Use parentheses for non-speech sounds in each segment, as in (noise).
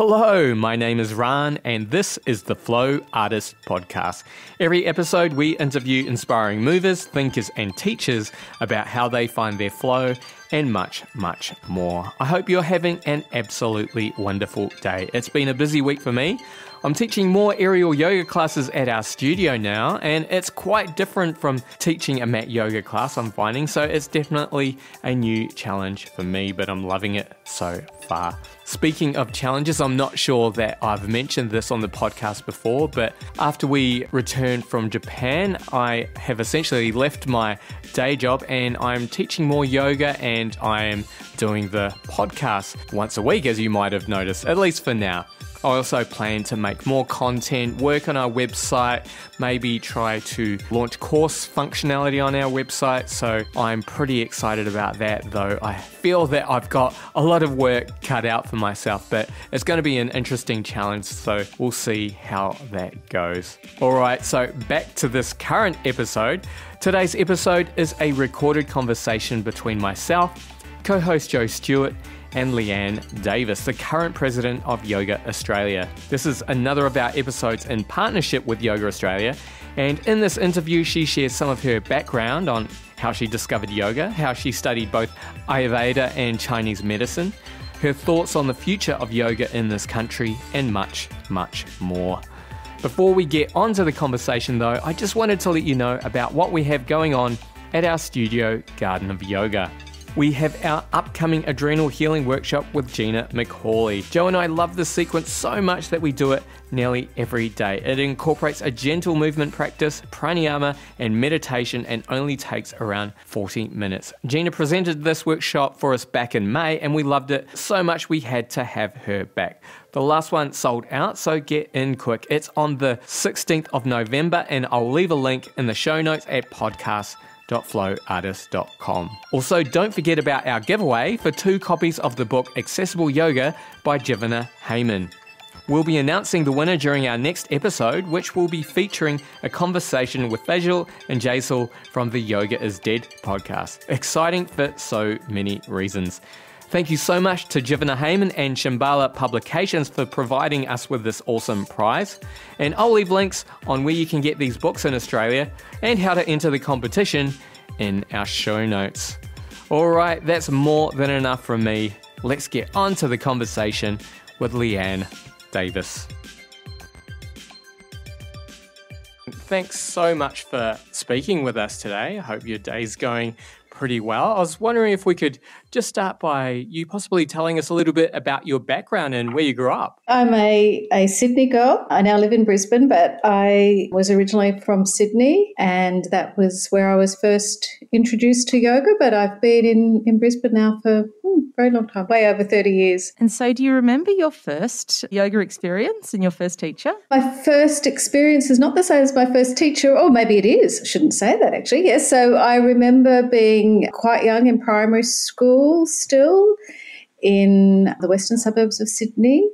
Hello, my name is Ran, and this is the Flow Artist Podcast. Every episode, we interview inspiring movers, thinkers, and teachers about how they find their flow and much, much more. I hope you're having an absolutely wonderful day. It's been a busy week for me. I'm teaching more aerial yoga classes at our studio now, and it's quite different from teaching a mat yoga class, I'm finding. So it's definitely a new challenge for me, but I'm loving it so far. Speaking of challenges, I'm not sure that I've mentioned this on the podcast before, but after we returned from Japan, I have essentially left my day job and I'm teaching more yoga and I'm doing the podcast once a week, as you might have noticed, at least for now. I also plan to make more content, work on our website, maybe try to launch course functionality on our website. So I'm pretty excited about that, though I feel that I've got a lot of work cut out for myself, but it's going to be an interesting challenge. So we'll see how that goes. All right, so back to this current episode. Today's episode is a recorded conversation between myself, co host Joe Stewart, and Leanne Davis, the current president of Yoga Australia. This is another of our episodes in partnership with Yoga Australia. And in this interview, she shares some of her background on how she discovered yoga, how she studied both Ayurveda and Chinese medicine, her thoughts on the future of yoga in this country, and much, much more. Before we get on to the conversation, though, I just wanted to let you know about what we have going on at our studio, Garden of Yoga we have our upcoming adrenal healing workshop with Gina Macauley. Joe and I love this sequence so much that we do it nearly every day. It incorporates a gentle movement practice, pranayama, and meditation, and only takes around 40 minutes. Gina presented this workshop for us back in May, and we loved it so much we had to have her back. The last one sold out, so get in quick. It's on the 16th of November, and I'll leave a link in the show notes at podcast www.flowartist.com. Also, don't forget about our giveaway for two copies of the book Accessible Yoga by Jivana Heyman. We'll be announcing the winner during our next episode, which will be featuring a conversation with Tejal and Jesal from the Yoga is Dead podcast. Exciting for so many reasons. Thank you so much to Jivana Heyman and Shambhala Publications for providing us with this awesome prize. And I'll leave links on where you can get these books in Australia and how to enter the competition in our show notes. All right, that's more than enough from me. Let's get on to the conversation with Leanne Davis. Thanks so much for speaking with us today. I hope your day's going pretty well. I was wondering if we could just start by you possibly telling us a little bit about your background and where you grew up. I'm a, a Sydney girl. I now live in Brisbane, but I was originally from Sydney, and that was where I was first introduced to yoga. But I've been in, in Brisbane now for hmm, a very long time, way over 30 years. And so, do you remember your first yoga experience and your first teacher? My first experience is not the same as my first teacher, or maybe it is. I shouldn't say that actually. Yes. So, I remember being quite young in primary school school still in the western suburbs of Sydney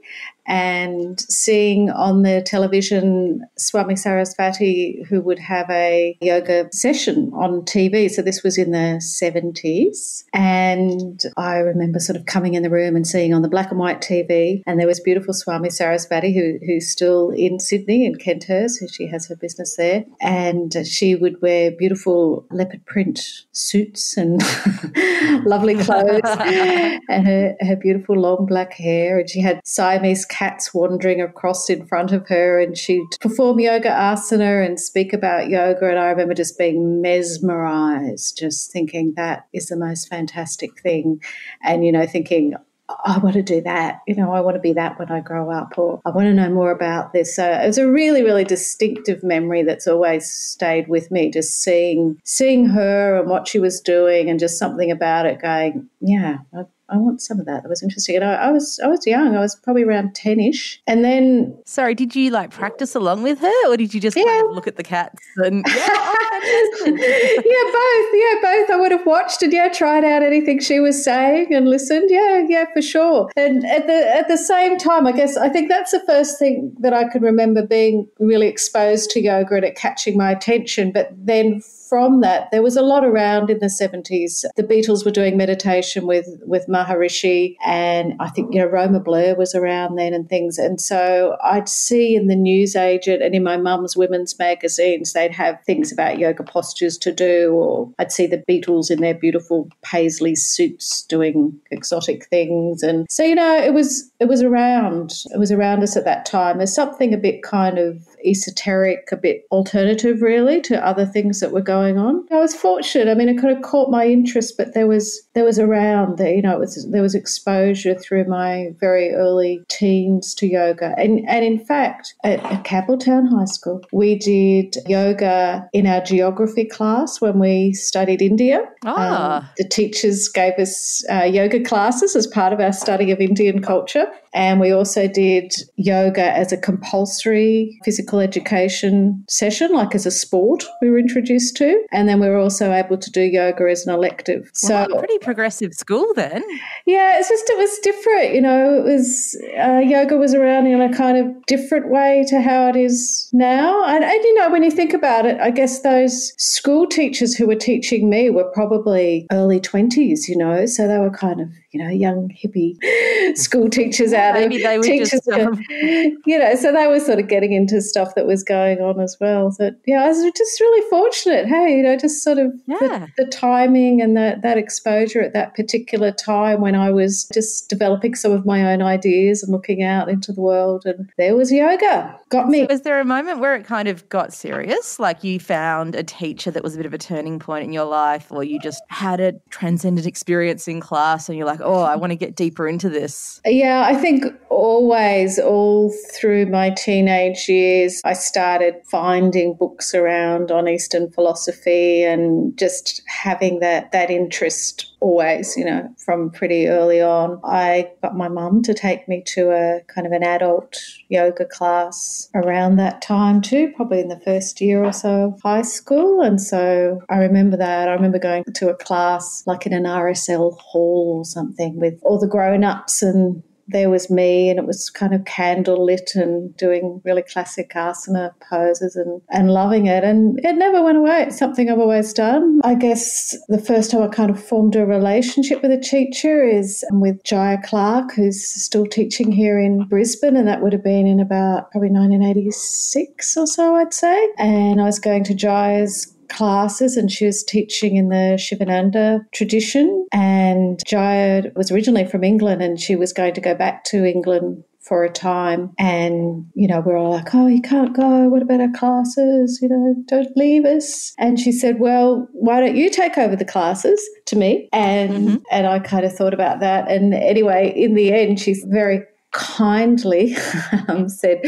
and seeing on the television Swami Sarasvati, who would have a yoga session on TV. So this was in the 70s. And I remember sort of coming in the room and seeing on the black and white TV, and there was beautiful Swami Sarasvati, who, who's still in Sydney, in Kenthurst, who she has her business there. And she would wear beautiful leopard print suits and (laughs) lovely clothes (laughs) and her, her beautiful long black hair. And she had Siamese cats wandering across in front of her, and she'd perform yoga asana and speak about yoga. And I remember just being mesmerized, just thinking that is the most fantastic thing. And, you know, thinking, I want to do that. You know, I want to be that when I grow up, or I want to know more about this. So it was a really, really distinctive memory that's always stayed with me. Just seeing, seeing her and what she was doing, and just something about it going, yeah, I, I want some of that. That was interesting. And I, I was I was young. I was probably around ten ish. And then Sorry, did you like practice along with her or did you just yeah. kind of look at the cats and (laughs) yeah, oh, (laughs) yeah, both. Yeah, both. I would have watched and yeah, tried out anything she was saying and listened. Yeah, yeah, for sure. And at the at the same time, I guess I think that's the first thing that I can remember being really exposed to yoga and it catching my attention. But then from that, there was a lot around in the 70s. The Beatles were doing meditation with, with Maharishi, and I think, you know, Roma Blair was around then and things. And so I'd see in the news agent and in my mum's women's magazines, they'd have things about yoga postures to do, or I'd see the Beatles in their beautiful paisley suits doing exotic things. And so, you know, it was it was around. It was around us at that time. There's something a bit kind of esoteric, a bit alternative, really, to other things that were going on. I was fortunate. I mean, it could have caught my interest, but there was there was around there. You know, it was there was exposure through my very early teens to yoga, and and in fact, at, at Campbelltown High School, we did yoga in our geography class when we studied India. Ah. Um, the teachers gave us uh, yoga classes as part of our study of Indian culture. And we also did yoga as a compulsory physical education session, like as a sport we were introduced to. And then we were also able to do yoga as an elective. So, well, pretty progressive school then. Yeah, it's just, it was different. You know, it was, uh, yoga was around in a kind of different way to how it is now. And, and, you know, when you think about it, I guess those school teachers who were teaching me were probably early 20s, you know, so they were kind of you know, young hippie (laughs) school teachers out Maybe they were teachers, just, um... (laughs) you know, so they were sort of getting into stuff that was going on as well. So yeah, I was just really fortunate. Hey, you know, just sort of yeah. the, the, timing and that that exposure at that particular time when I was just developing some of my own ideas and looking out into the world, and there was yoga. Got me. So was there a moment where it kind of got serious? Like you found a teacher that was a bit of a turning point in your life, or you just had a transcendent experience in class and you're like, oh, I want to get deeper into this? Yeah, I think always, all through my teenage years, I started finding books around on Eastern philosophy and just having that, that interest always, you know, from pretty early on. I got my mum to take me to a kind of an adult yoga class around that time too, probably in the first year or so of high school. And so I remember that. I remember going to a class like in an RSL hall or something with all the grown ups and there was me and it was kind of candle lit and doing really classic asana poses and, and loving it. And it never went away. It's something I've always done. I guess the first time I kind of formed a relationship with a teacher is with Jaya Clark, who's still teaching here in Brisbane. And that would have been in about probably 1986 or so, I'd say. And I was going to Jaya's classes and she was teaching in the Sivananda tradition. And Jaya was originally from England and she was going to go back to England for a time. And, you know, we're all like, oh, you can't go. What about our classes? You know, don't leave us. And she said, well, why don't you take over the classes to me? And, mm-hmm. and I kind of thought about that. And anyway, in the end, she's very kindly (laughs) um, said,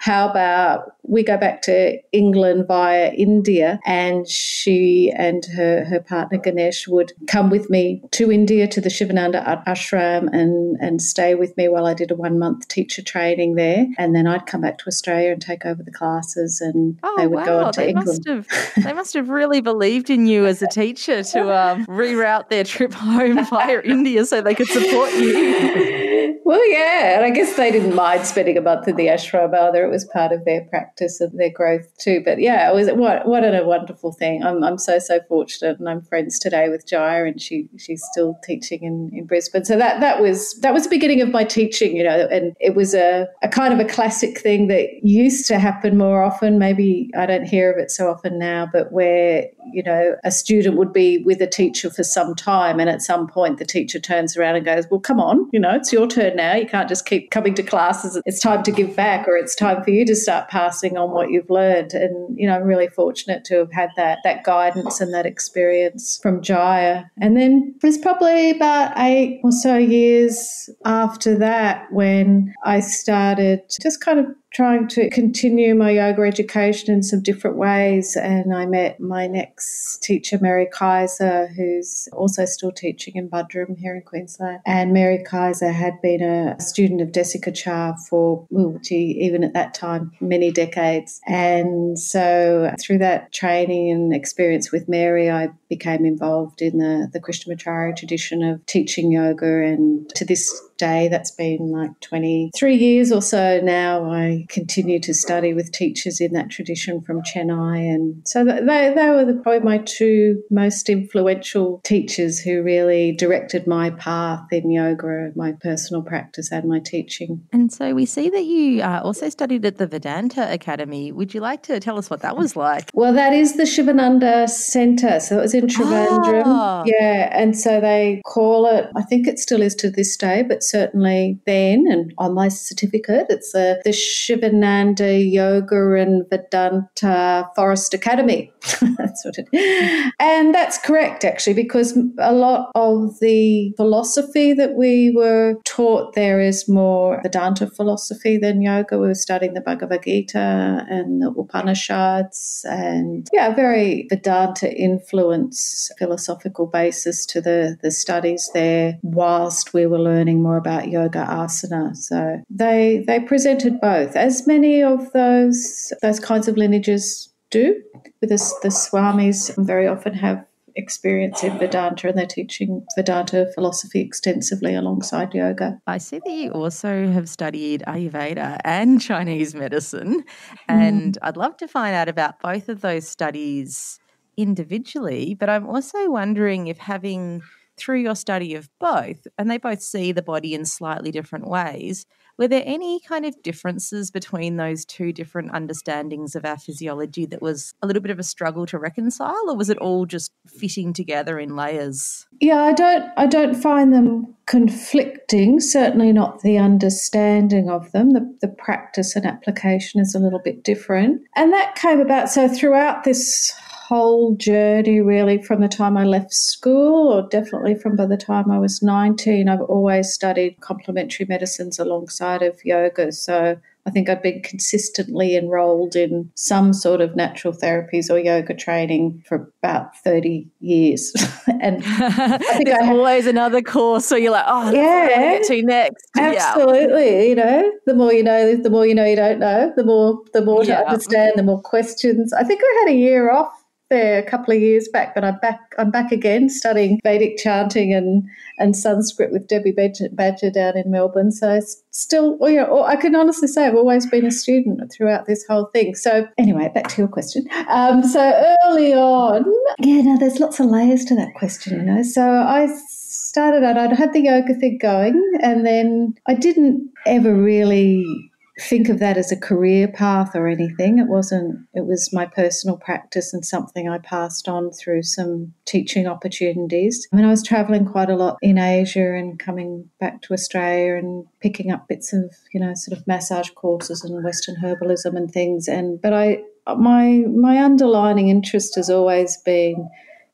How about we go back to England via India? And she and her, her partner Ganesh would come with me to India to the Sivananda ashram and, and stay with me while I did a one month teacher training there. And then I'd come back to Australia and take over the classes, and oh, they would wow. go on to they England. Must have, (laughs) they must have really believed in you as a teacher to um, reroute their trip (laughs) home via India so they could support you. Well, yeah. And I guess they didn't mind spending a month in the ashram either. It was part of their practice and their growth too. But yeah, it was what what a wonderful thing. I'm I'm so so fortunate, and I'm friends today with Jaya, and she she's still teaching in, in Brisbane. So that that was that was the beginning of my teaching, you know, and it was a, a kind of a classic thing that used to happen more often. Maybe I don't hear of it so often now, but where you know a student would be with a teacher for some time, and at some point the teacher turns around and goes, "Well, come on, you know, it's your turn now. You can't just keep coming to classes, it's time to give back or it's time for you to start passing on what you've learned. And, you know, I'm really fortunate to have had that, that guidance and that experience from Jaya. And then there's probably about eight or so years after that when I started just kind of trying to continue my yoga education in some different ways. And I met my next teacher, Mary Kaiser, who's also still teaching in Buderim here in Queensland. And Mary Kaiser had been a student of Desikachar for, well, gee, even at that time, many decades. And so through that training and experience with Mary, I became involved in the, the Krishnamacharya tradition of teaching yoga. And to this day. That's been like 23 years or so now. I continue to study with teachers in that tradition from Chennai. And so they, they were the, probably my two most influential teachers who really directed my path in yoga, my personal practice and my teaching. And so we see that you uh, also studied at the Vedanta Academy. Would you like to tell us what that was like? Well, that is the Sivananda Centre. So it was in Trivandrum. Oh. Yeah. And so they call it, I think it still is to this day, but certainly then, and on my certificate, it's the Sivananda Yoga and Vedanta Forest Academy. (laughs) that's what it And that's correct, actually, because a lot of the philosophy that we were taught there is more Vedanta philosophy than yoga. We were studying the Bhagavad Gita and the Upanishads and, yeah, very Vedanta influence philosophical basis to the, the studies there whilst we were learning more about yoga asana. So they they presented both, as many of those those kinds of lineages do. With the, the swamis, very often have experience in Vedanta and they're teaching Vedanta philosophy extensively alongside yoga. I see that you also have studied Ayurveda and Chinese medicine, and mm. I'd love to find out about both of those studies individually. But I'm also wondering if having through your study of both, and they both see the body in slightly different ways, were there any kind of differences between those two different understandings of our physiology that was a little bit of a struggle to reconcile, or was it all just fitting together in layers? Yeah, I don't I don't find them conflicting, certainly not the understanding of them. The, the practice and application is a little bit different. And that came about so throughout this whole journey, really, from the time I left school, or definitely from by the time I was 19, I've always studied complementary medicines alongside of yoga. So I think I've been consistently enrolled in some sort of natural therapies or yoga training for about 30 years. (laughs) and I think (laughs) There's I always another course. So you're like, oh, yeah, get to next. (laughs) Absolutely. Yeah. You know, the more you know, the more you know you don't know, the more, the more yeah. to understand, the more questions. I think I had a year off there a couple of years back, but I'm back. I'm back again studying Vedic chanting and and Sanskrit with Debbie Badger down in Melbourne. So still, well, you know, I can honestly say I've always been a student throughout this whole thing. So anyway, back to your question. Um, so early on, yeah, no, there's lots of layers to that question, you know. So I started out. I'd had the yoga thing going, and then I didn't ever really think of that as a career path or anything. It wasn't, it was my personal practice and something I passed on through some teaching opportunities. I mean, I was traveling quite a lot in Asia and coming back to Australia and picking up bits of, you know, sort of massage courses and Western herbalism and things. And, but I, my, my underlining interest has always been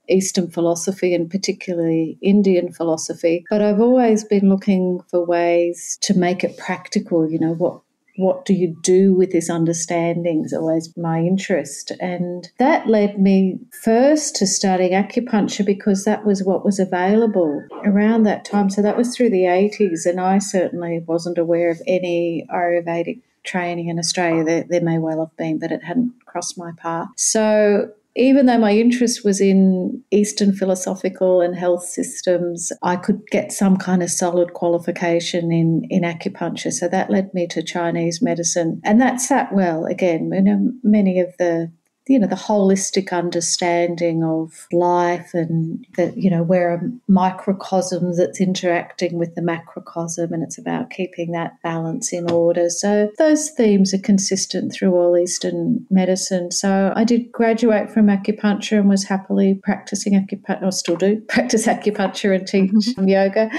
Eastern philosophy and particularly Indian philosophy. But I've always been looking for ways to make it practical, you know, what what do you do with this understanding is always my interest. And that led me first to studying acupuncture because that was what was available around that time. So that was through the 80s, and I certainly wasn't aware of any Ayurvedic training in Australia. There, there may well have been, but it hadn't crossed my path. So even though my interest was in Eastern philosophical and health systems, I could get some kind of solid qualification in, in acupuncture. So that led me to Chinese medicine. And that sat well. Again, you know, many of the you know the holistic understanding of life and that you know we're a microcosm that's interacting with the macrocosm and it's about keeping that balance in order. So those themes are consistent through all eastern medicine. So i did graduate from acupuncture and was happily practicing acupuncture or still do (laughs) practice acupuncture and teach mm-hmm. yoga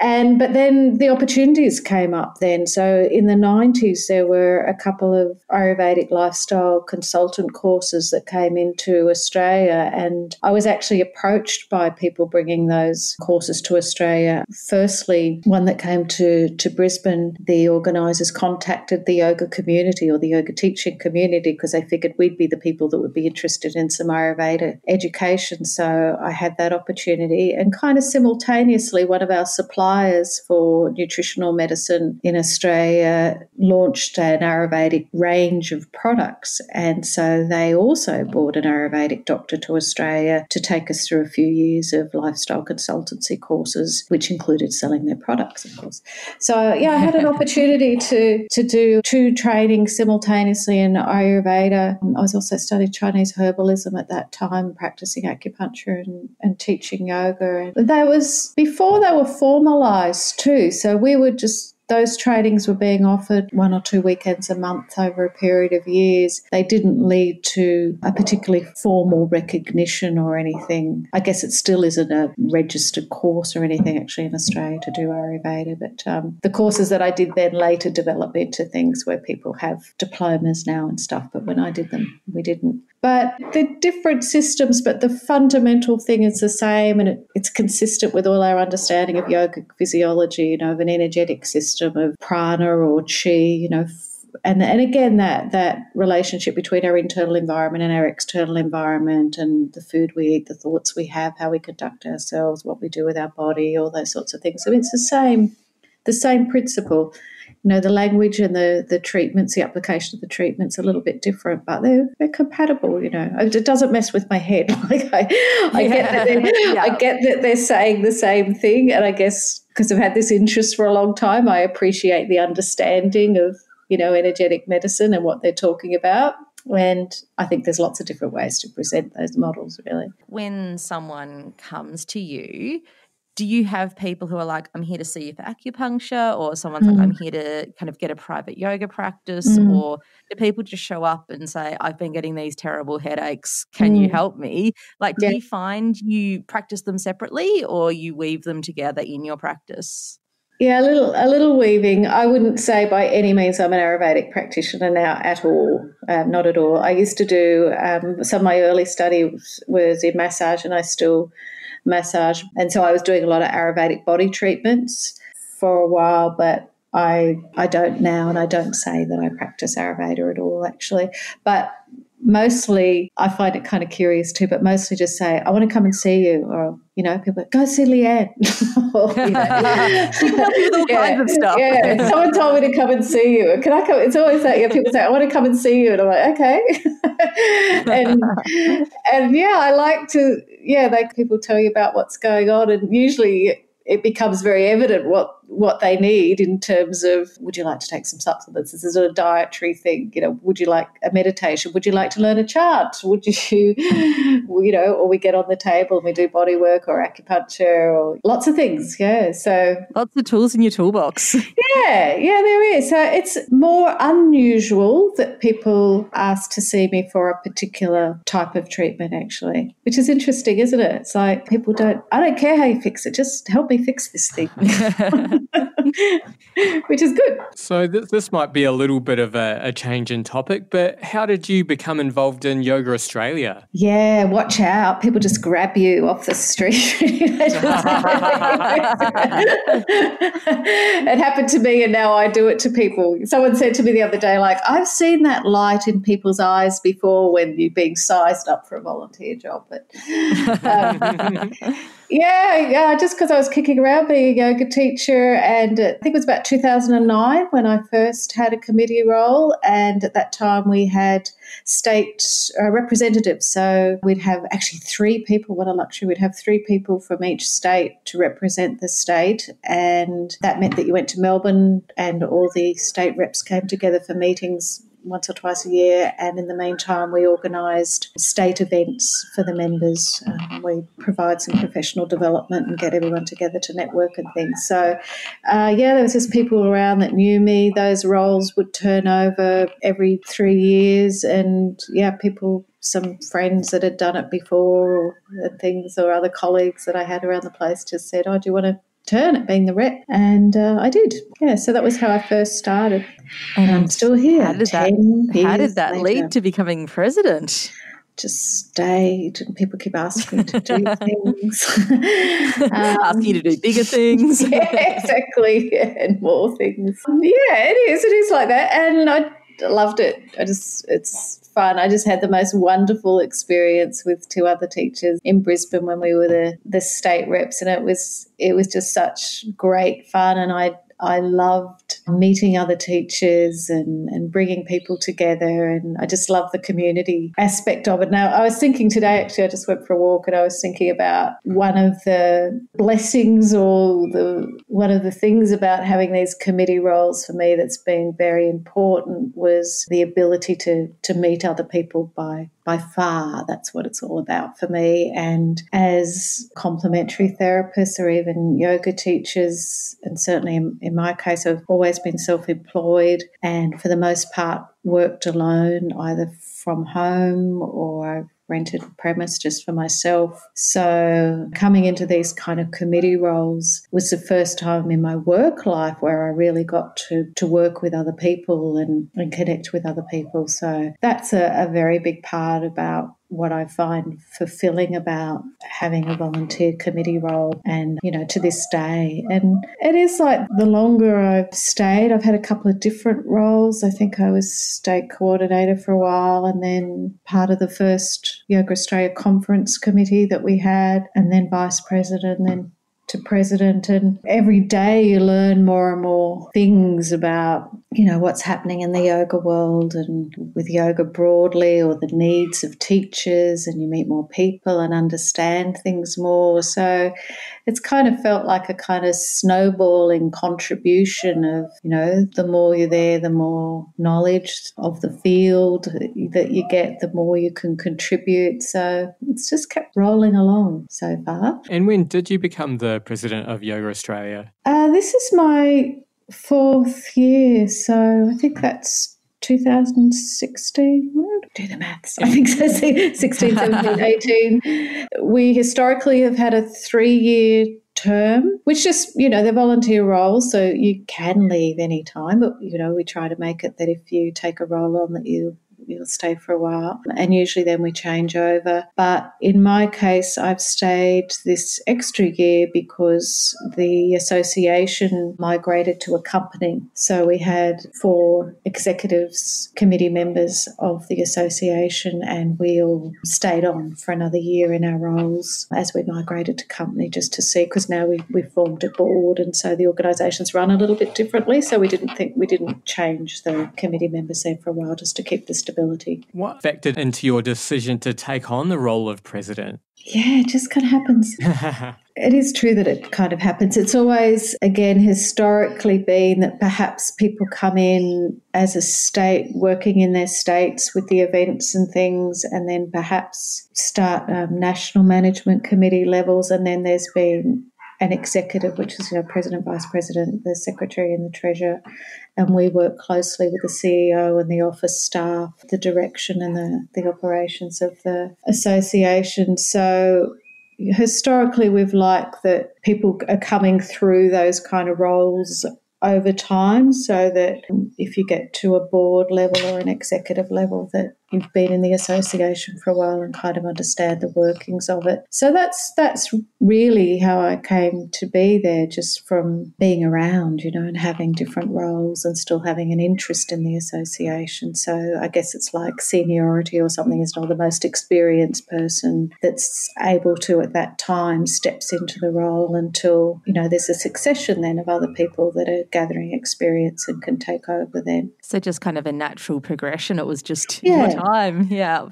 and but then the opportunities came up then. So in the 90s, there were a couple of Ayurvedic lifestyle consultant courses that came into Australia. And I was actually approached by people bringing those courses to Australia. Firstly, one that came to, to Brisbane, the organisers contacted the yoga community or the yoga teaching community because they figured we'd be the people that would be interested in some Ayurveda education. So I had that opportunity. And kind of simultaneously, one of our suppliers suppliers for nutritional medicine in Australia launched an Ayurvedic range of products. And so they also brought an Ayurvedic doctor to Australia to take us through a few years of lifestyle consultancy courses, which included selling their products, of course. So, yeah, I had an (laughs) opportunity to, to do two trainings simultaneously in Ayurveda. Um, I was also studying Chinese herbalism at that time, practicing acupuncture and, and teaching yoga. And that was before they were too. So we were just those trainings were being offered one or two weekends a month over a period of years. They didn't lead to a particularly formal recognition or anything. I guess it still isn't a registered course or anything actually in Australia to do Ayurveda, but um, the courses that I did then later developed into things where people have diplomas now and stuff. But when I did them, we didn't. But they're different systems, but the fundamental thing is the same and it, it's consistent with all our understanding of yogic physiology, you know, of an energetic system of prana or chi, you know, and and again that that relationship between our internal environment and our external environment and the food we eat the thoughts we have how we conduct ourselves what we do with our body all those sorts of things. So it's the same the same principle you know, the language and the, the treatments, the application of the treatments a little bit different, but they're, they're compatible, you know. It doesn't mess with my head. (laughs) Like I, I, yeah. get that yeah. I get that they're saying the same thing. And I guess because I've had this interest for a long time, I appreciate the understanding of, you know, energetic medicine and what they're talking about. And I think there's lots of different ways to present those models, really. When someone comes to you, do you have people who are like, I'm here to see you for acupuncture, or someone's mm. like, I'm mm. here to kind of get a private yoga practice, mm. or do people just show up and say, I've been getting these terrible headaches, can mm. you help me? Like, do yeah. you find you practice them separately or you weave them together in your practice? Yeah, a little, a little weaving. I wouldn't say by any means I'm an Ayurvedic practitioner now at all, um, not at all. I used to do um, some of my early study was in massage, and I still massage. And so I was doing a lot of Ayurvedic body treatments for a while, but I I don't now, and I don't say that I practice Ayurveda at all, actually. But mostly, I find it kind of curious too. But mostly, just say, "I want to come and see you," or you know, people go see Leanne. or, you know, all yeah, kinds of stuff. Yeah, someone told me to come and see you. Can I come? It's always that. Yeah, people say, "I want to come and see you," and I'm like, "Okay." (laughs) and and yeah, I like to. Yeah, they people tell you about what's going on, and usually it becomes very evident what what they need in terms of would you like to take some supplements? This is a dietary thing. You know, would you like a meditation? Would you like to learn a chart? Would you, (laughs) you know, or we get on the table and we do body work or acupuncture or lots of things. Yeah. So lots of tools in your toolbox. (laughs) yeah. Yeah, there is. So it's more unusual that people ask to see me for a particular type of treatment, actually, which is interesting, isn't it? It's like people don't, I don't care how you fix it, just help me fix this thing. (laughs) (laughs) which is good. So, th- this might be a little bit of a, a, change in topic, but how did you become involved in Yoga Australia? Yeah, watch out. People just grab you off the street. (laughs) (laughs) it happened to me, and now I do it to people. Someone said to me the other day, like, I've seen that light in people's eyes before when you're being sized up for a volunteer job. But. Um, Yeah, yeah, just because I was kicking around being a yoga teacher. And I think it was about 2009 when I first had a committee role. And at that time, we had state uh, representatives. So we'd have actually three people. What a luxury. We'd have three people from each state to represent the state. And that meant that you went to Melbourne and all the state reps came together for meetings once or twice a year. And in the meantime, we organised state events for the members. Um, we provide some professional development and get everyone together to network and things. So, uh, yeah, there was just people around that knew me. Those roles would turn over every three years, and yeah, people some friends that had done it before or things or other colleagues that I had around the place just said, Oh, do you want to turn at being the rep, and uh, I did. Yeah, so that was how I first started, and I'm still here. How did that? How did that lead to becoming president? Just stayed, and people keep asking me to do (laughs) things, um, (laughs) asking you to do bigger things. (laughs) yeah, exactly, yeah, and more things. Yeah, it is. It is like that, and I loved it. I just it's fun. I just had the most wonderful experience with two other teachers in Brisbane when we were the, the state reps, and it was it was just such great fun. And I I loved meeting other teachers and, and bringing people together. And I just love the community aspect of it. Now, I was thinking today, actually, I just went for a walk and I was thinking about one of the blessings or the one of the things about having these committee roles for me that's been very important was the ability to, to meet other people by by far that's what it's all about for me. And as complementary therapists or even yoga teachers and certainly in, in my case i've always been self-employed and for the most part worked alone either from home or rented premise just for myself. So coming into these kind of committee roles was the first time in my work life where I really got to, to work with other people and, and connect with other people. So that's a, a very big part about what I find fulfilling about having a volunteer committee role and, you know, to this day. And it is like the longer I've stayed, I've had a couple of different roles. I think I was state coordinator for a while and then part of the first Yoga Australia conference committee that we had, and then vice president, and then to president and every day you learn more and more things about you know what's happening in the yoga world and with yoga broadly or the needs of teachers and you meet more people and understand things more. So it's kind of felt like a kind of snowballing contribution of you know the more you're there the more knowledge of the field that you get the more you can contribute. So it's just kept rolling along so far. And when did you become the president of Yoga Australia? Uh, this is my fourth year, so I think that's 2016. Do the maths. I think so. (laughs) 16, 17, 18. We historically have had a three year term, which just, you know, they're volunteer roles, so you can leave any time, but, you know, we try to make it that if you take a role on that you you'll stay for a while. And usually then we change over. But in my case, I've stayed this extra year because the association migrated to a company. So we had four executives, committee members of the association, and we all stayed on for another year in our roles as we migrated to company just to see, because now we, we formed a board and so the organisations run a little bit differently. So we didn't think we didn't change the committee members there for a while just to keep the stability what factored into your decision to take on the role of president? Yeah, it just kind of happens. (laughs) it is true that it kind of happens. It's always, again, historically been that perhaps people come in as a state, working in their states with the events and things, and then perhaps start um, national management committee levels. And then there's been an executive, which is you know president, vice president, the secretary, and the treasurer, and we work closely with the CEO and the office staff, the direction and the, the operations of the association. So historically, we've liked that people are coming through those kind of roles over time so that if you get to a board level or an executive level that you've been in the association for a while and kind of understand the workings of it. So that's that's really how I came to be there, just from being around, you know, and having different roles and still having an interest in the association. So I guess it's like seniority or something is not the most experienced person that's able to at that time steps into the role until, you know, there's a succession then of other people that are gathering experience and can take over then. So just kind of a natural progression. It was just yeah time. (laughs) Yeah.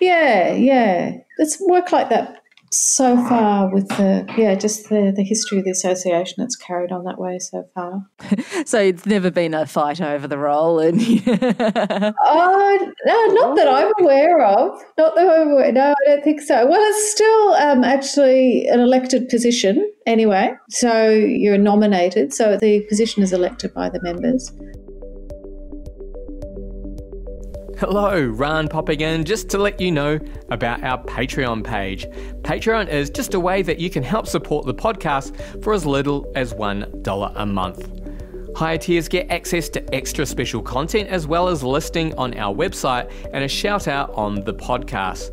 Yeah, yeah. It's worked like that so far with the yeah just the the history of the association it's carried on that way so far (laughs) so it's never been a fight over the role and (laughs) oh no not that i'm aware of not that i'm aware no i don't think so well it's still um, actually an elected position anyway so you're nominated so the position is elected by the members Hello, Ran popping in just to let you know about our Patreon page. Patreon is just a way that you can help support the podcast for as little as $1 a month. Higher tiers get access to extra special content as well as listing on our website and a shout out on the podcast.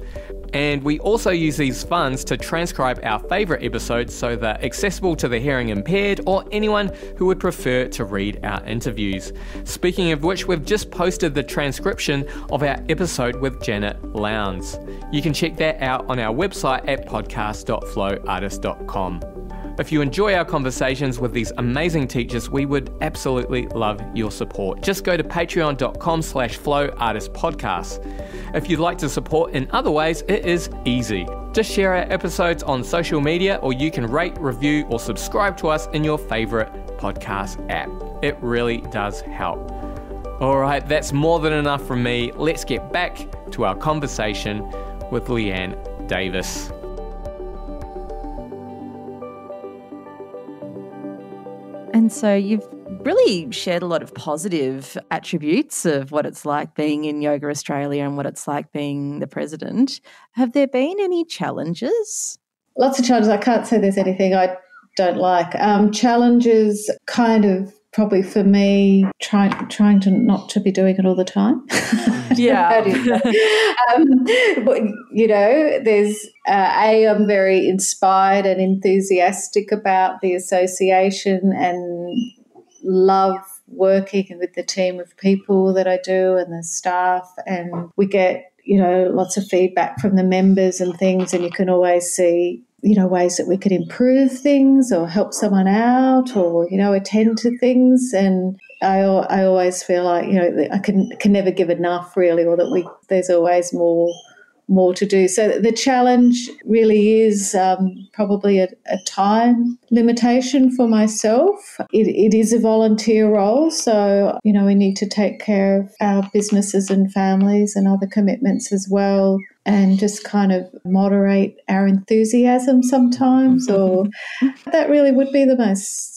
And we also use these funds to transcribe our favourite episodes so they're accessible to the hearing impaired or anyone who would prefer to read our interviews. Speaking of which, we've just posted the transcription of our episode with Janet Lowndes. You can check that out on our website at podcast.flowartist.com. If you enjoy our conversations with these amazing teachers, we would absolutely love your support. Just go to patreon.com slash flowartistpodcast. If you'd like to support in other ways, it is easy. Just share our episodes on social media or you can rate, review, or subscribe to us in your favorite podcast app. It really does help. All right, that's more than enough from me. Let's get back to our conversation with Leanne Davis. And so you've really shared a lot of positive attributes of what it's like being in Yoga Australia and what it's like being the president. Have there been any challenges? Lots of challenges. I can't say there's anything I don't like. Um, challenges kind of probably for me trying trying to not to be doing it all the time. (laughs) Yeah. (laughs) um, you know, there's uh, a I'm very inspired and enthusiastic about the association and love working with the team of people that I do and the staff and we get you know lots of feedback from the members and things and you can always see you know ways that we could improve things or help someone out or you know attend to things. And I, I always feel like you know I can can never give enough really or that we there's always more more to do. So the challenge really is um, probably a, a, time limitation for myself. It, it is a volunteer role, so you know we need to take care of our businesses and families and other commitments as well. And just kind of moderate our enthusiasm sometimes, or that really would be the most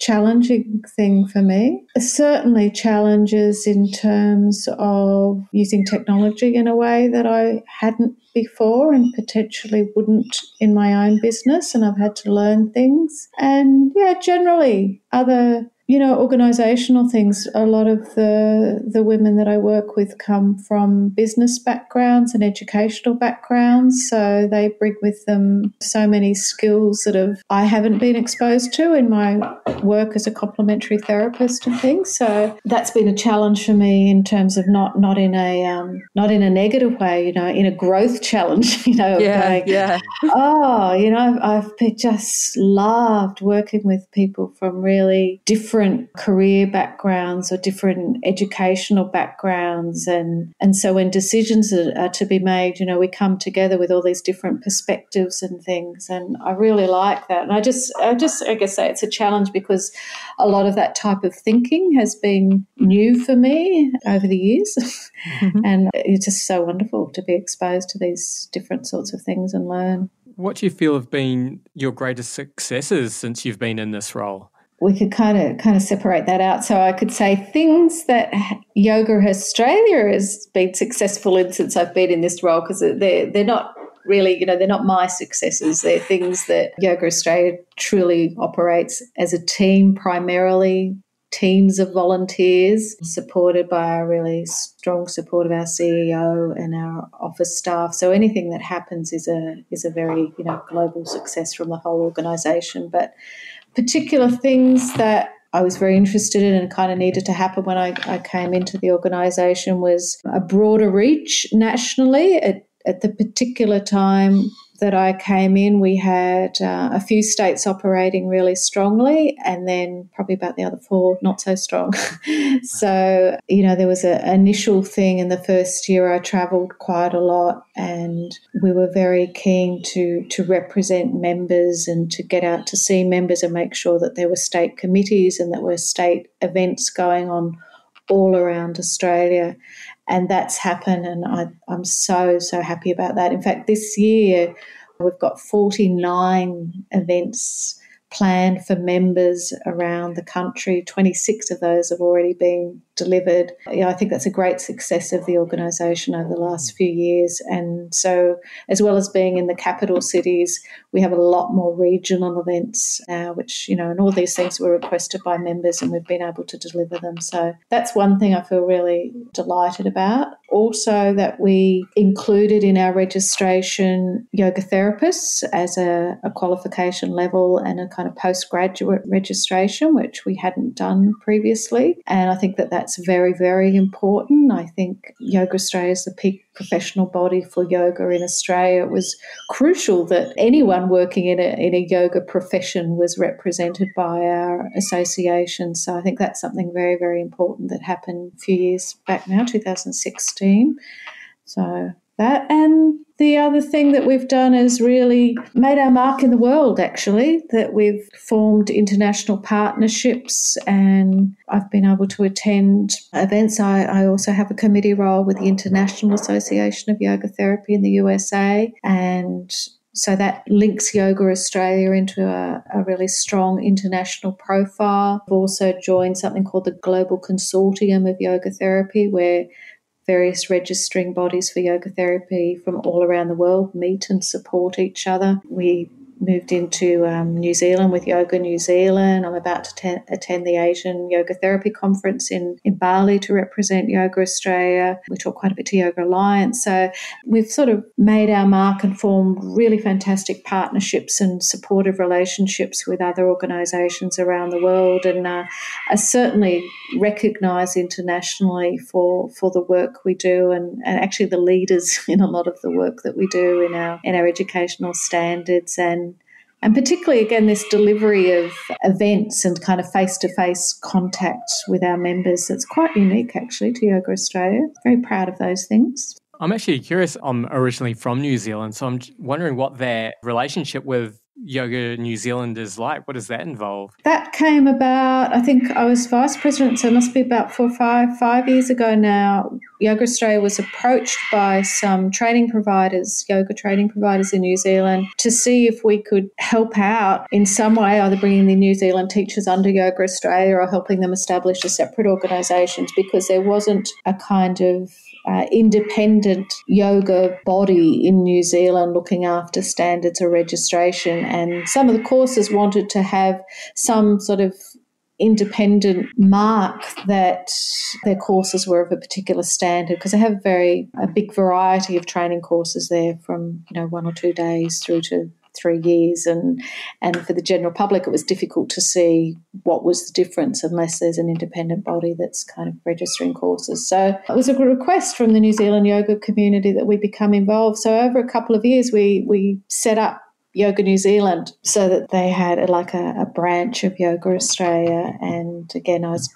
challenging thing for me. Certainly challenges in terms of using technology in a way that I hadn't before and potentially wouldn't in my own business and I've had to learn things. And yeah, generally other you know, organizational things. A lot of the the women that I work with come from business backgrounds and educational backgrounds, so they bring with them so many skills that have I haven't been exposed to in my work as a complementary therapist and things. So that's been a challenge for me in terms of not not in a um, not in a negative way, you know, in a growth (laughs) challenge. You know, yeah, going, yeah. Oh, you know, I've just loved working with people from really different different career backgrounds or different educational backgrounds. And and so when decisions are, are, to be made you know we come together with all these different perspectives and things. And I really like that. And I just I just I guess say it's a challenge because a lot of that type of thinking has been new for me over the years. Mm-hmm. (laughs) and it's just so wonderful to be exposed to these different sorts of things and learn. What do you feel have been your greatest successes since you've been in this role we could kind of kind of separate that out. So I could say things that Yoga Australia has been successful in since I've been in this role because they're they're not really you know they're not my successes. They're things that Yoga Australia truly operates as a team primarily. Teams of volunteers supported by our really strong support of our CEO and our office staff. So anything that happens is a is a very you know global success from the whole organisation. But particular things that I was very interested in and kind of needed to happen when I, I came into the organisation was a broader reach nationally. At, at the particular time, that I came in, we had uh, a few states operating really strongly, and then probably about the other four not so strong. (laughs) so, you know, there was an initial thing in the first year. I travelled quite a lot, and we were very keen to to represent members and to get out to see members and make sure that there were state committees and that were state events going on all around Australia and that's happened and I, i'm so so happy about that. In fact this year we've got 49 events planned for members around the country. 26 of those have already been delivered. Yeah, I think that's a great success of the organisation over the last mm. few years. And so, as well as being in the capital cities, we have a lot more regional events now, which, you know, and all these things were requested by members and we've been able to deliver them. So, that's one thing I feel really delighted about. Also that we included in our registration yoga therapists as a, a qualification level and a kind of postgraduate registration, which we hadn't done previously. And I think that that's very, very important. I think Yoga Australia is the peak professional body for yoga in Australia. It was crucial that anyone working in a, in a yoga profession was represented by our association. So I think that's something very, very important that happened a few years back now, 2016. So that. And the other thing that we've done is really made our mark in the world, actually, that we've formed international partnerships and I've been able to attend events. I, I also have a committee role with the International Association of Yoga Therapy in the USA and so that links Yoga Australia into a, a, really strong international profile. I've also joined something called the Global Consortium of Yoga Therapy, where various registering bodies for yoga therapy from all around the world meet and support each other. We moved into um, New Zealand with Yoga New Zealand. I'm about to ten- attend the Asian Yoga Therapy Conference in, in Bali to represent Yoga Australia. We talk quite a bit to Yoga Alliance. So we've sort of made our mark and formed really fantastic partnerships and supportive relationships with other organisations around the world and uh, are certainly recognised internationally for, for the work we do and, and actually the leaders (laughs) in a lot of the work that we do in our, in our educational standards and and particularly again this delivery of events and kind of face-to-face contact with our members that's quite unique actually to yoga australia. Very proud of those things. I'm actually curious i'm originally from new zealand so i'm wondering what their relationship with Yoga New Zealand is like? What does that involve? That came about, I think I was vice president, so it must be about four, five, five years ago now. Yoga Australia was approached by some training providers, yoga training providers in New Zealand, to see if we could help out in some way, either bringing the New Zealand teachers under Yoga Australia or helping them establish a separate organisations because there wasn't a kind of uh, independent yoga body in New Zealand looking after standards or registration. And some of the courses wanted to have some sort of independent mark that their courses were of a particular standard because they have a very a big variety of training courses there from you know one or two days through to three years and and for the general public it was difficult to see what was the difference unless there's an independent body that's kind of registering courses. So it was a request from the New Zealand yoga community that we become involved. So over a couple of years we we set up Yoga New Zealand so that they had like a, a branch of Yoga Australia. And again I was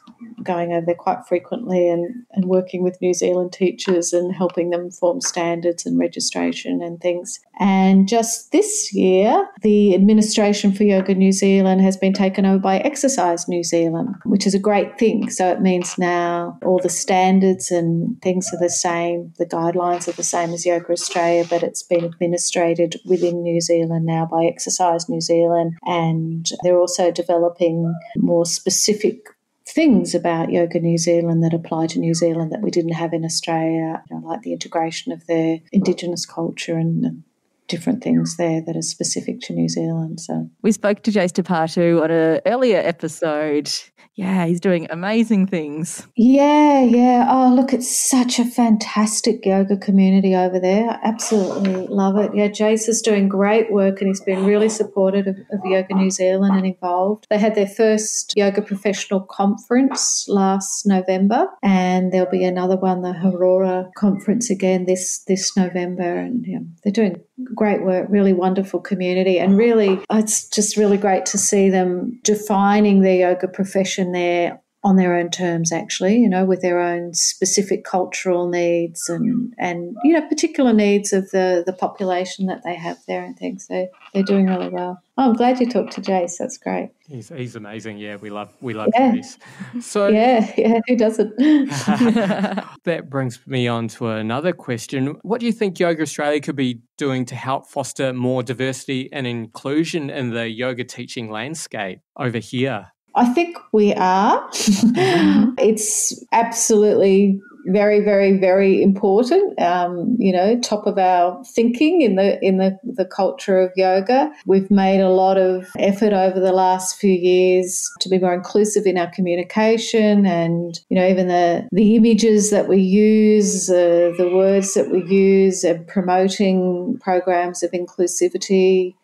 going over there quite frequently and, and working with New Zealand teachers and helping them form standards and registration and things. And just this year, the administration for Yoga New Zealand has been taken over by Exercise New Zealand, which is a great thing. So it means now all the standards and things are the same, the guidelines are the same as Yoga Australia, but it's been administrated within New Zealand now by Exercise New Zealand. And they're also developing more specific things about Yoga New Zealand that apply to New Zealand that we didn't have in Australia, you know, like the integration of their Indigenous culture and different things there that are specific to New Zealand. So we spoke to Jace Dupatu on an earlier episode. Yeah, he's doing amazing things. Yeah, yeah. Oh, look, it's such a fantastic yoga community over there. I absolutely love it. Yeah, Jace is doing great work and he's been really supportive of, of Yoga New Zealand and involved. They had their first yoga professional conference last November, and there'll be another one, the Aurora conference again this this November. And yeah, they're doing great work, really wonderful community, and really, it's just really great to see them defining their yoga profession there on their own terms actually you know with their own specific cultural needs and and you know particular needs of the the population that they have there and things so they're doing really well. Oh, i'm glad you talked to jace. That's great. He's, he's amazing. Yeah we love we love yeah. jace. So (laughs) yeah yeah who doesn't? (laughs) That brings me on to another question. What do you think yoga australia could be doing to help foster more diversity and inclusion in the yoga teaching landscape over here I think we are. it's absolutely very, very, very important. Um, you know, top of our thinking in the in the, the culture of yoga. We've made a lot of effort over the last few years to be more inclusive in our communication, and you know, even the the images that we use, uh, the words that we use, and promoting programs of inclusivity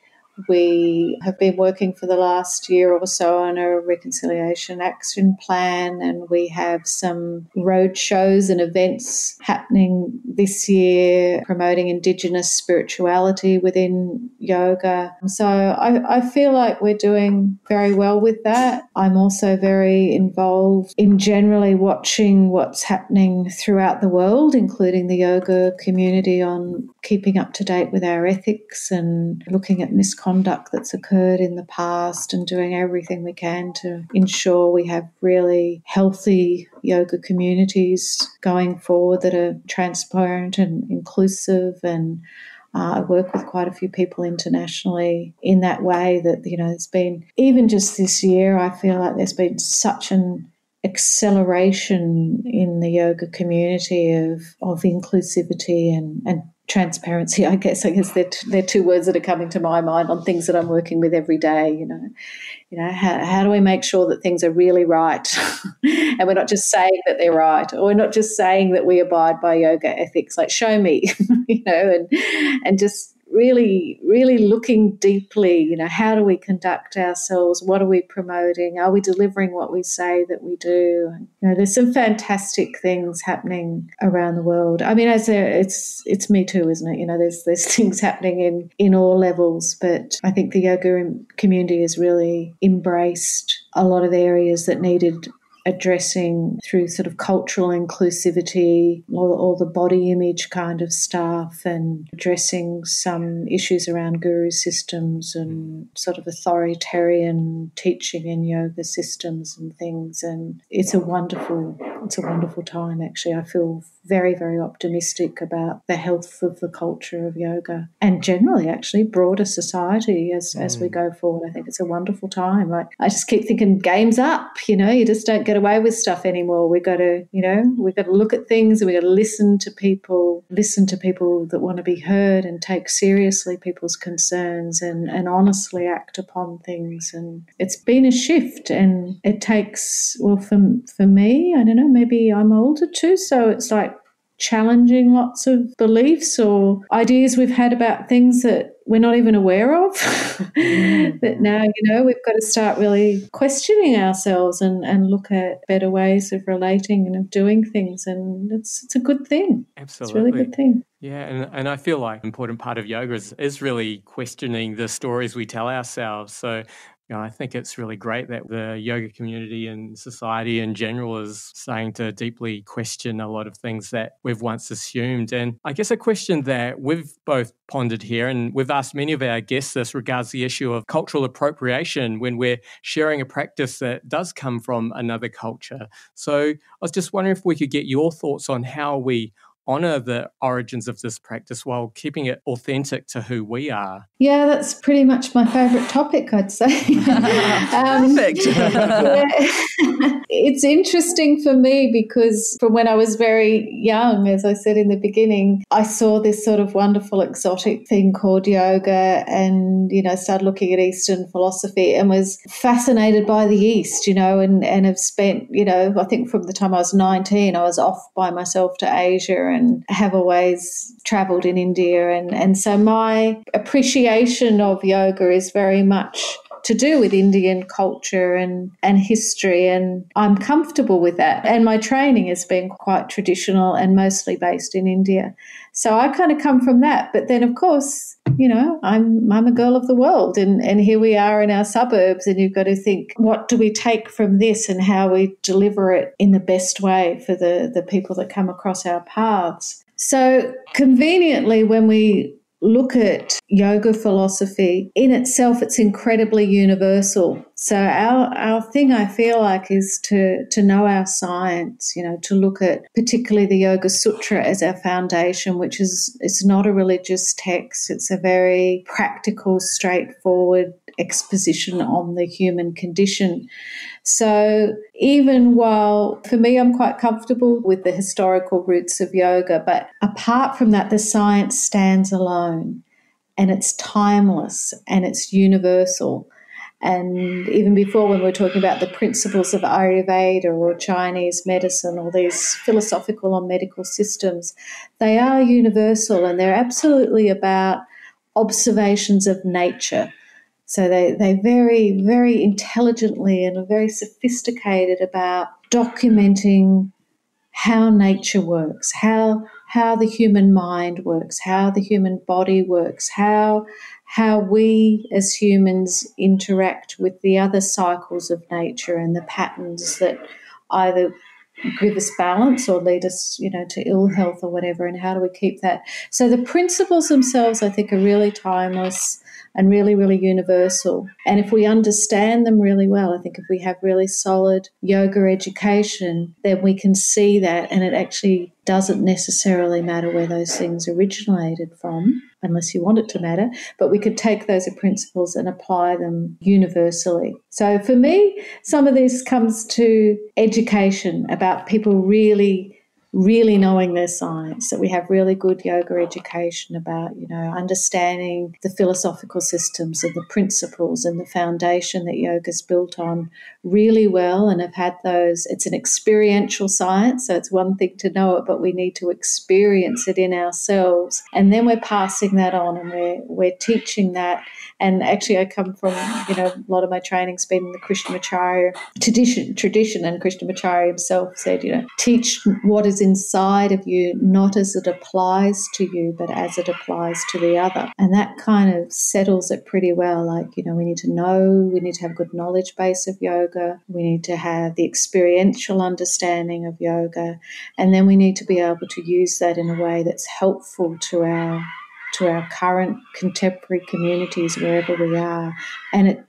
we have been working for the last year or so on a reconciliation action plan, and we have some road shows and events happening this year promoting Indigenous spirituality within yoga. So I, I feel like we're doing very well with that. I'm also very involved in generally watching what's happening throughout the world, including the yoga community, on keeping up to date with our ethics and looking at misconduct that's occurred in the past and doing everything we can to ensure we have really healthy yoga communities going forward that are transparent and inclusive and uh, I work with quite a few people internationally in that way that, you know, there's been, even just this year, I feel like there's been such an acceleration in the yoga community of, of inclusivity and, and transparency, I guess. I guess they're, they're two words that are coming to my mind on things that I'm working with every day. You know, you know, how, how do we make sure that things are really right, (laughs) and we're not just saying that they're right, or we're not just saying that we abide by yoga ethics. Like, show me, (laughs) you know, and and just really, really looking deeply, you know, how do we conduct ourselves? What are we promoting? Are we delivering what we say that we do? You know, there's some fantastic things happening around the world. I mean, as a, it's it's me too, isn't it? You know, there's there's (laughs) things happening in in all levels, but I think the yoga community has really embraced a lot of areas that needed addressing through sort of cultural inclusivity, all, the body image kind of stuff, and addressing some issues around guru systems and sort of authoritarian teaching in yoga systems and things. And it's a wonderful, it's a wonderful time. Actually, I feel very, very optimistic about the health of the culture of yoga and generally, actually, broader society as, mm. as we mm. go forward. I think it's a wonderful time. Like, I just keep thinking, game's up, you know, you just don't get away with stuff anymore. We've got to, you know, we've got to look at things and we've got to listen to people, listen to people that want to be heard and take seriously people's concerns and, and honestly act upon things. And it's been a shift and it takes, well, for, for me, I don't know, maybe I'm older too. So it's like, challenging lots of beliefs or ideas we've had about things that we're not even aware of. mm. (laughs) that now, you know, we've got to start really questioning ourselves and, and look at better ways of relating and of doing things. And it's it's a good thing. Absolutely. It's a really good thing. Yeah, and, and I feel like an important part of yoga is, is really questioning the stories we tell ourselves. So you know, I think it's really great that the yoga community and society in general is starting to deeply question a lot of things that we've once assumed. And I guess a question that we've both pondered here, and we've asked many of our guests this regards the issue of cultural appropriation when we're sharing a practice that does come from another culture. So I was just wondering if we could get your thoughts on how we honor the origins of this practice while keeping it authentic to who we are. Yeah, that's pretty much my favourite topic, I'd say. (laughs) um, Perfect. (laughs) it's interesting for me because from when I was very young, as I said in the beginning, I saw this sort of wonderful exotic thing called yoga and, you know, started looking at Eastern philosophy and was fascinated by the East, you know, and, and have spent, you know, I think from the time I was 19, I was off by myself to Asia and have always traveled in India. And, and so my appreciation of yoga is very much to do with Indian culture and, and history. And I'm comfortable with that. And my training has been quite traditional and mostly based in India. So I kind of come from that. But then, of course, you know, I'm I'm a girl of the world, and and here we are in our suburbs, and you've got to think, what do we take from this, and how we deliver it in the best way for the the people that come across our paths. So conveniently, when we look at yoga philosophy. In itself it's incredibly universal. So our our thing i feel like is to to know our science you know to look at particularly the yoga sutra as our foundation which is it's not a religious text. It's a very practical straightforward exposition on the human condition. So, even while for me, I'm quite comfortable with the historical roots of yoga, but apart from that, the science stands alone and it's timeless and it's universal. And even before, when we are talking about the principles of Ayurveda or Chinese medicine or these philosophical or medical systems, they are universal and they're absolutely about observations of nature. So they, they very, very intelligently and are very sophisticated about documenting how nature works, how how the human mind works, how the human body works, how how we as humans interact with the other cycles of nature and the patterns that either give us balance or lead us, you know, to ill health or whatever, and how do we keep that? So the principles themselves, I think, are really timeless and really, really universal. And if we understand them really well, I think if we have really solid yoga education, then we can see that, and it actually doesn't necessarily matter where those things originated from, unless you want it to matter, but we could take those principles and apply them universally. So for me, some of this comes to education about people really really knowing their science, that we have really good yoga education about, you know, understanding the philosophical systems and the principles and the foundation that yoga is built on really well and have had those. It's an experiential science, so it's one thing to know it, but we need to experience it in ourselves. And then we're passing that on and we're, we're teaching that. And actually, I come from, you know, a lot of my training's been in the Krishnamacharya tradition, tradition, and Krishnamacharya himself said, you know, teach what is inside of you, not as it applies to you, but as it applies to the other. And that kind of settles it pretty well. Like, you know, we need to know, we need to have a good knowledge base of yoga, we need to have the experiential understanding of yoga, and then we need to be able to use that in a way that's helpful to our to our current contemporary communities wherever we are and it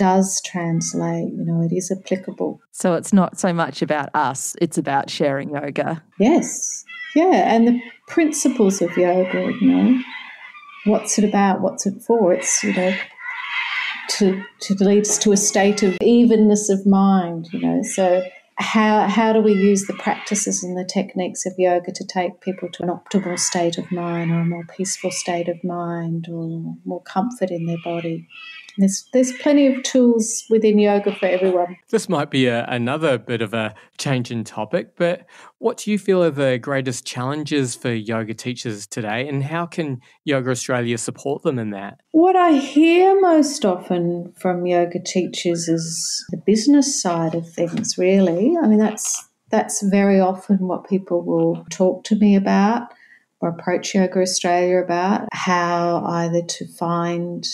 does translate, you know, it is applicable. So it's not so much about us, it's about sharing yoga. Yes. Yeah. And the principles of yoga, you know, what's it about? What's it for? It's, you know, to, to lead us to a state of evenness of mind, you know. So how how do we use the practices and the techniques of yoga to take people to an optimal state of mind or a more peaceful state of mind or more comfort in their body? There's, there's plenty of tools within yoga for everyone. This might be a, another bit of a change in topic, but what do you feel are the greatest challenges for yoga teachers today, and how can Yoga Australia support them in that? What I hear most often from yoga teachers is the business side of things, really. I mean, that's that's very often what people will talk to me about or approach Yoga Australia about how either to find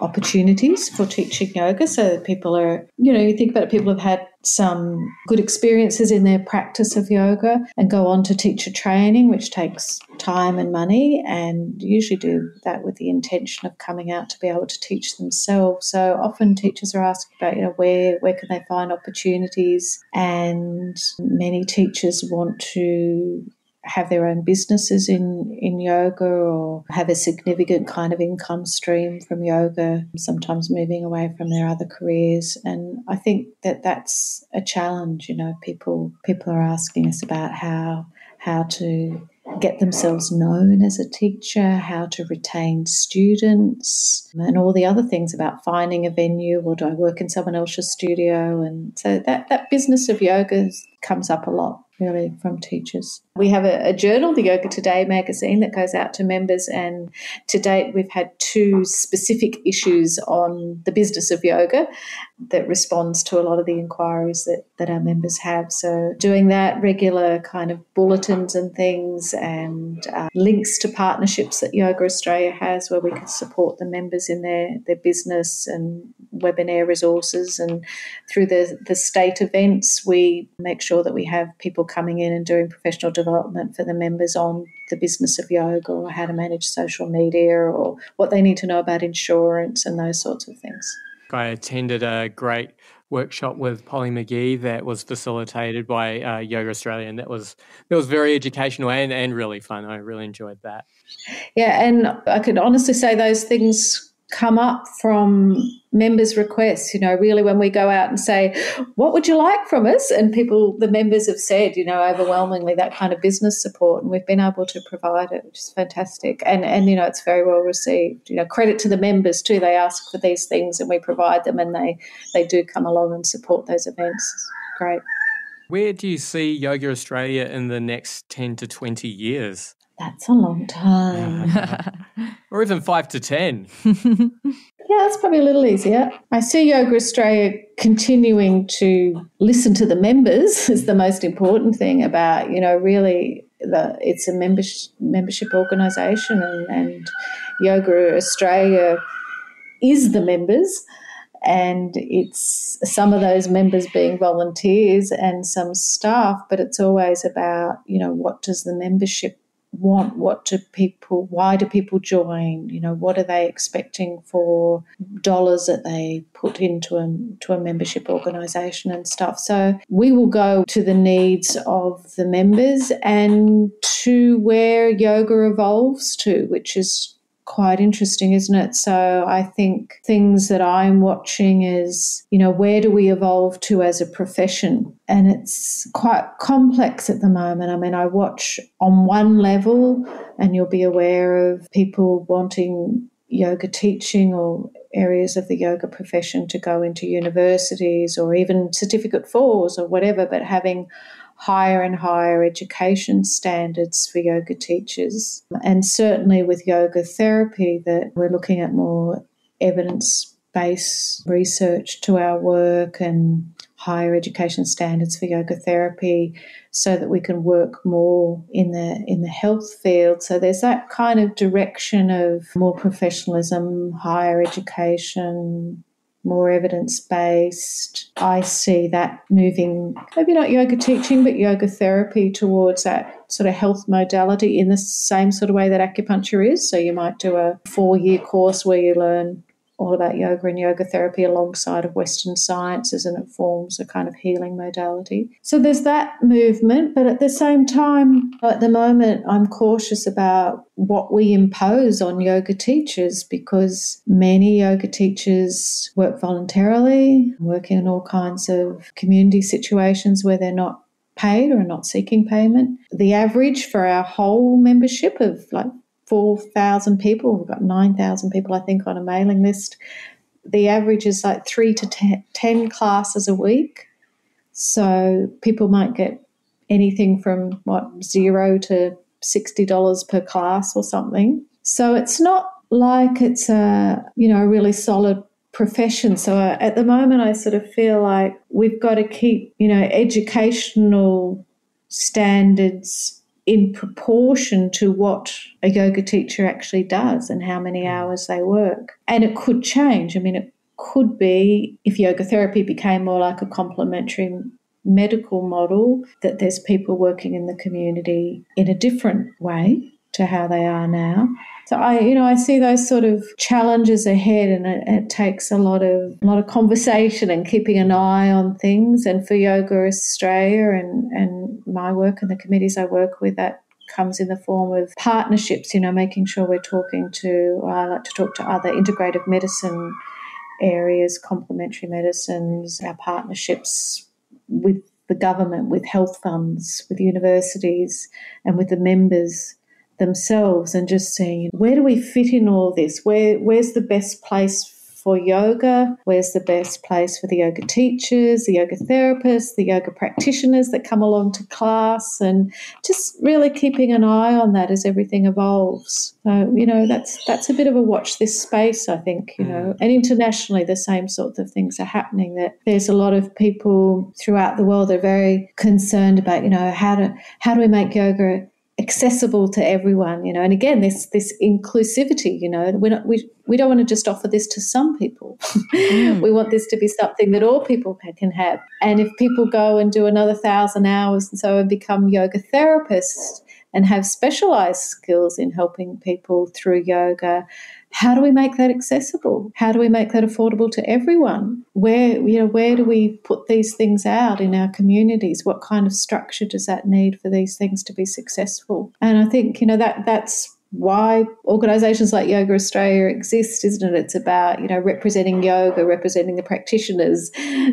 opportunities for teaching yoga so that people are, you know, you think about it, people have had some good experiences in their practice of yoga and go on to teacher training, which takes time and money, and usually do that with the intention of coming out to be able to teach themselves. So often teachers are asked about, you know, where where can they find opportunities, and many teachers want to have their own businesses in, in yoga or have a significant kind of income stream from yoga, sometimes moving away from their other careers. And I think that that's a challenge. You know, people people are asking us about how how to get themselves known as a teacher, how to retain students, and all the other things about finding a venue or do I work in someone else's studio? And so that, that business of yoga comes up a lot really from teachers. We have a, a, journal, the Yoga Today magazine, that goes out to members, and to date we've had two specific issues on the business of yoga that responds to a lot of the inquiries that, that our members have. So, doing that, regular kind of bulletins and things, and uh, links to partnerships that Yoga Australia has where we can support the members in their, their business and webinar resources. And through the, the state events, we make sure that we have people coming in and doing professional development for the members on the business of yoga or how to manage social media or what they need to know about insurance and those sorts of things. I attended a great workshop with Polly McGee that was facilitated by uh, Yoga Australia, and that was that was very educational and, and really fun. I really enjoyed that. Yeah, and I could honestly say those things come up from members' requests. You know, really when we go out and say, What would you like from us? And people, the members have said, you know, overwhelmingly that kind of business support. And we've been able to provide it, which is fantastic. And, and you know, it's very well received. You know, credit to the members too. They ask for these things and we provide them and they, they do come along and support those events. Great. Where do you see Yoga Australia in the next 10 to 20 years? That's a long time. (laughs) (laughs) or even five to 10. Yeah, that's probably a little easier. I see Yoga Australia continuing to listen to the members (laughs) is the most important thing about, you know, really the it's a membership membership organisation and, and Yoga Australia is the members and it's some of those members being volunteers and some staff, but it's always about, you know, what does the membership want what do people why do people join? You know what are they expecting for dollars that they put into a to a membership organization and stuff? So we will go to the needs of the members and to where yoga evolves to which is quite interesting, isn't it? So I think things that I'm watching is, you know, where do we evolve to as a profession? And it's quite complex at the moment. I mean, I watch on one level, and you'll be aware of people wanting yoga teaching or areas of the yoga profession to go into universities or even certificate fours or whatever, but having higher and higher education standards for yoga teachers. And certainly with yoga therapy, that we're looking at more evidence based research to our work and higher education standards for yoga therapy so that we can work more in the in the health field so there's that kind of direction of more professionalism higher education more evidence based. I see that moving, maybe not yoga teaching, but yoga therapy towards that sort of health modality in the same sort of way that acupuncture is. So you might do a four year course where you learn all about yoga and yoga therapy alongside of Western sciences, and it forms a kind of healing modality. So there's that movement, but at the same time, at the moment, I'm cautious about what we impose on yoga teachers because many yoga teachers work voluntarily, working in all kinds of community situations where they're not paid or not seeking payment. The average for our whole membership of like 4,000 people. We've got 9,000 people, I think, on a mailing list. The average is like three to ten, 10 classes a week. So people might get anything from what, zero to $60 per class or something. So it's not like it's a, you know, a really solid profession. So uh, at the moment, I sort of feel like we've got to keep, you know, educational standards in proportion to what a yoga teacher actually does and how many mm. hours they work. And it could change. I mean, it could be if yoga therapy became more like a complementary medical model, that there's people working in the community in a different way to how they are now. So I, you know, I see those sort of challenges ahead, and it, it, takes a lot of a lot of conversation and keeping an eye on things. And for Yoga Australia and and my work and the committees I work with, that comes in the form of partnerships. You know, making sure we're talking to. I like to talk to other integrative medicine areas, complementary medicines, our partnerships with the government, with health funds, with universities, and with the members themselves and just seeing where do we fit in all this? Where where's the best place for yoga? Where's the best place for the yoga teachers, the yoga therapists, the yoga practitioners that come along to class and just really keeping an eye on that as everything evolves. So, you know, that's that's a bit of a watch this space, I think, you know. Mm. And internationally the same sorts of things are happening that there's a lot of people throughout the world that are very concerned about, you know, how to how do we make yoga accessible to everyone you know and again this this inclusivity you know we're not, we, we don't want to just offer this to some people mm. (laughs) we want this to be something that all people can have and if people go and do another thousand hours and so and become yoga therapists and have specialized skills in helping people through yoga how do we make that accessible? How do we make that affordable to everyone? Where you know where do we put these things out in our communities? What kind of structure does that need for these things to be successful? And I think you know that that's why organisations like Yoga Australia exist, isn't it? It's about you know representing yoga, representing the practitioners,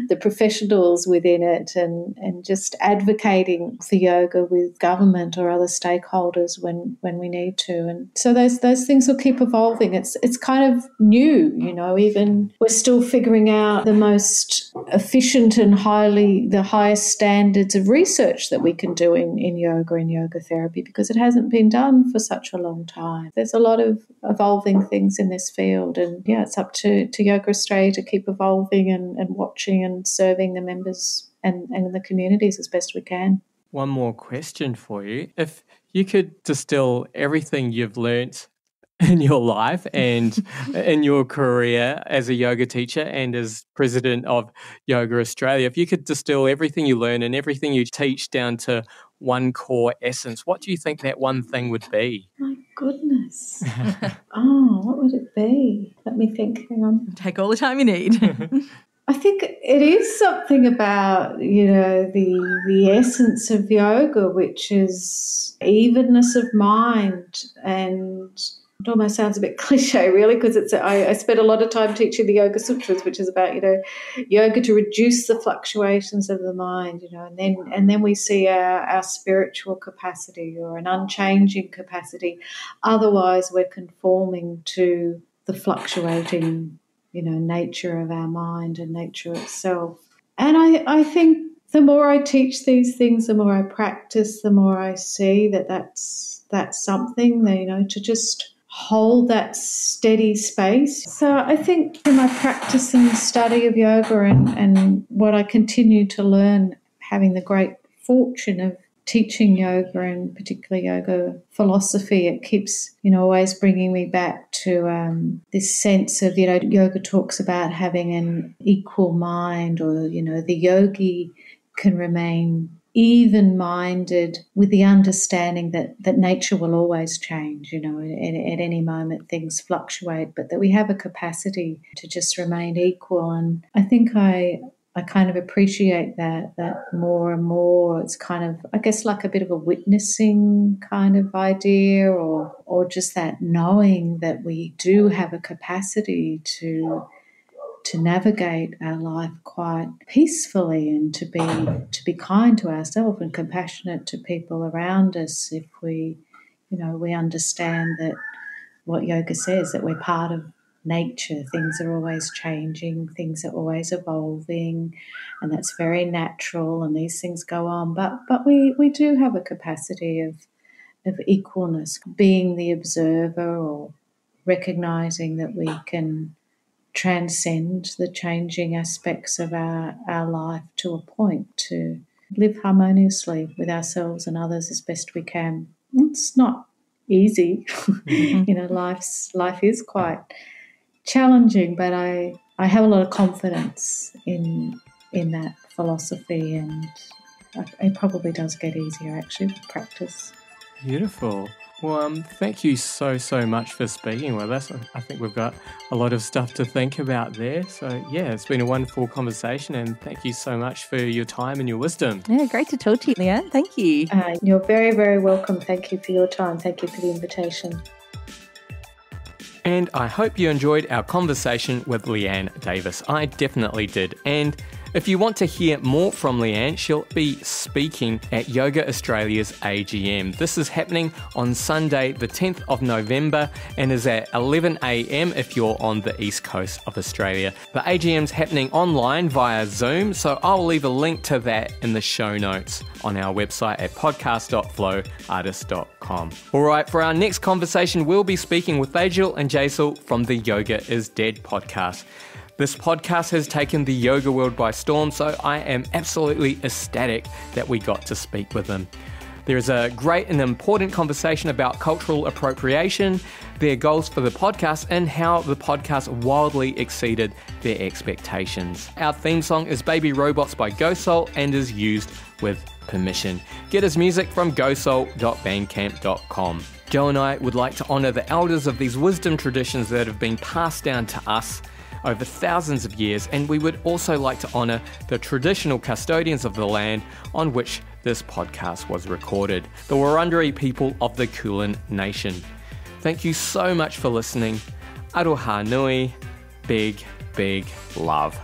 the professionals within it, and and just advocating for yoga with government or other stakeholders when when we need to. And so those those things will keep evolving. It's it's kind of new, you know. Even we're still figuring out the most efficient and highly the highest standards of research that we can do in in yoga and yoga therapy because it hasn't been done for such a long time. There's a lot of evolving things in this field, and yeah, it's up to, to Yoga Australia to keep evolving and, and watching and serving the members and, and the communities as best we can. One more question for you. If you could distill everything you've learnt (laughs) in your life and (laughs) in your career as a yoga teacher and as president of Yoga Australia, if you could distill everything you learn and everything you teach down to one core essence, what do you think that one thing would be? My goodness. (laughs) oh, what would it be? Let me think. Hang on. Take all the time you need. (laughs) I think it is something about you know the the essence of yoga, which is evenness of mind and it almost sounds a bit (laughs) cliche, really, because it's I, I spent a lot of time teaching the Yoga Sutras, which is about you know yoga to reduce the fluctuations of the mind, you know, and then and then we see our, our spiritual capacity or an unchanging capacity. Otherwise, we're conforming to the fluctuating, you know, nature of our mind and nature itself. And I, I think the more I teach these things, the more I practice, the more I see that that's that's something that you know to just hold that steady space. So I think in my practice and study of yoga and, and what I continue to learn, having the great fortune of teaching yoga and particularly yoga philosophy, it keeps, you know, always bringing me back to um, this sense of, you know, yoga talks about having an equal mind or, you know, the yogi can remain even minded with the understanding that, that nature will always change, you know, at, at, any moment things fluctuate, but that we have a capacity to just remain equal. And I think I, I kind of appreciate that, that more and more. It's kind of, I guess, like a bit of a witnessing kind of idea or, or just that knowing that we do have a capacity to to navigate our life quite peacefully and to be to be kind to ourselves and compassionate to people around us if we you know we understand that what yoga says that we're part of nature. Things are always changing things are always evolving and that's very natural and these things go on. But but we we do have a capacity of of equalness being the observer or recognizing that we can transcend the changing aspects of our, our life to a point to live harmoniously with ourselves and others as best we can. It's not easy. (laughs) Mm-hmm. you know, life's life is quite challenging, but I, I have a lot of confidence in in that philosophy and it probably does get easier actually with practice. Beautiful. Well, um, thank you so, so much for speaking with us. I think we've got a lot of stuff to think about there. So, yeah, it's been a wonderful conversation, and thank you so much for your time and your wisdom. Yeah, great to talk to you, Leanne. Thank you. Uh, you're very, very welcome. Thank you for your time. Thank you for the invitation. And I hope you enjoyed our conversation with Leanne Davis. I definitely did. And if you want to hear more from Leanne, she'll be speaking at Yoga Australia's AGM. This is happening on Sunday, the 10th of November, and is at 11am if you're on the east coast of Australia. The AGM's happening online via Zoom, so I'll leave a link to that in the show notes on our website at podcast.flowartist.com. All right, for our next conversation, we'll be speaking with Tejal and Jesal from the Yoga is Dead podcast. This podcast has taken the yoga world by storm, so I am absolutely ecstatic that we got to speak with them. There is a great and important conversation about cultural appropriation, their goals for the podcast, and how the podcast wildly exceeded their expectations. Our theme song is Baby Robots by GoSoul and is used with permission. Get his music from gosoul.bandcamp.com. Joe and I would like to honour the elders of these wisdom traditions that have been passed down to us over thousands of years, and we would also like to honour the traditional custodians of the land on which this podcast was recorded, the Wurundjeri people of the Kulin Nation. Thank you so much for listening. Aroha nui. Big, big love.